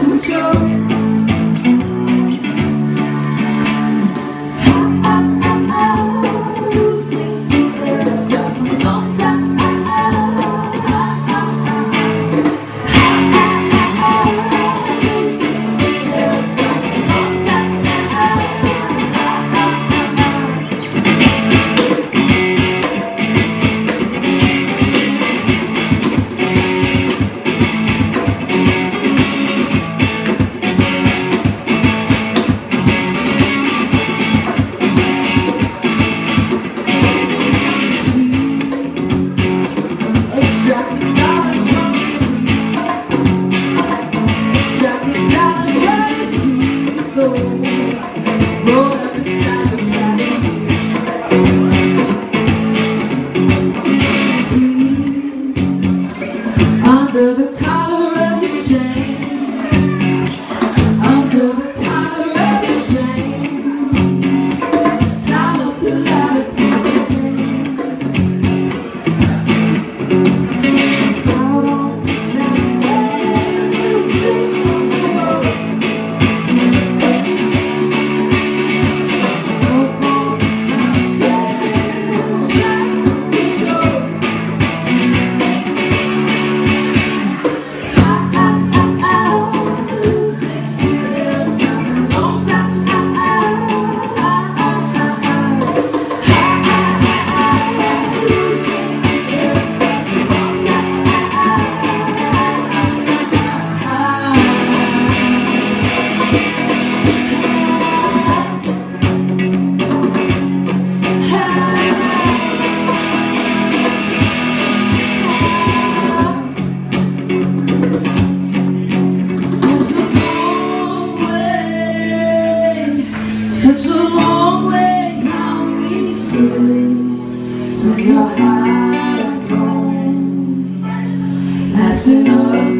to show. Such a long way down these stairs From your high phone That's enough.